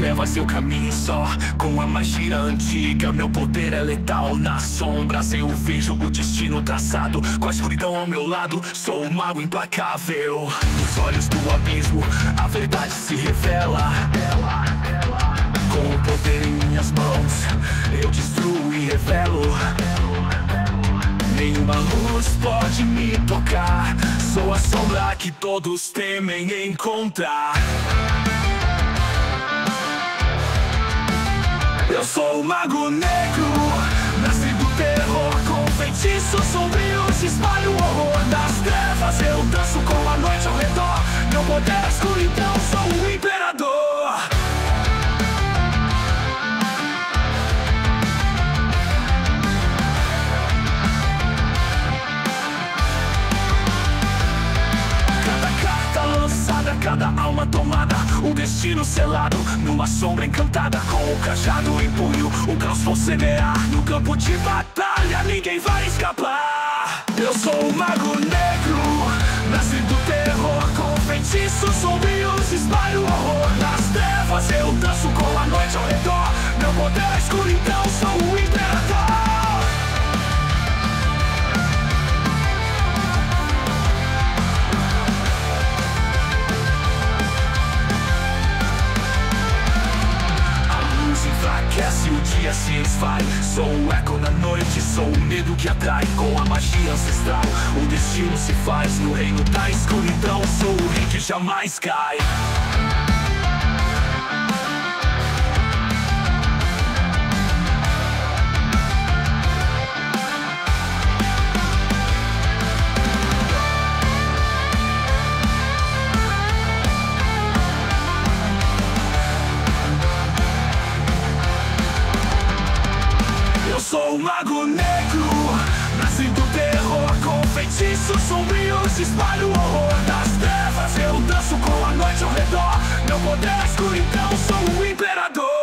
leva seu caminho só. Com a magia antiga Meu poder é letal. Nas sombras eu vejo o destino traçado. Com a escuridão ao meu lado Sou um mago implacável. Nos olhos do abismo A verdade se revela. Com o poder em minhas mãos Eu destruo e revelo. Nenhuma luz pode me tocar. Sou a sombra que todos temem encontrar Eu sou o mago negro Nasci do terror Com feitiços sombrios Espalho o horror das trevas. Eu danço com a noite ao redor Meu poder é escuridão cada alma tomada Um destino selado, numa sombra encantada Com o cajado em punho, o caos vou semear No campo de batalha, ninguém vai escapar. Eu sou o mago negro, esvai Sou o eco da noite, sou o medo que atrai Com a magia ancestral, o destino se faz No reino da escuridão, sou o rei que jamais cai Espalho o horror das trevas. Eu danço com a noite ao redor. Meu poder é escuridão, sou o imperador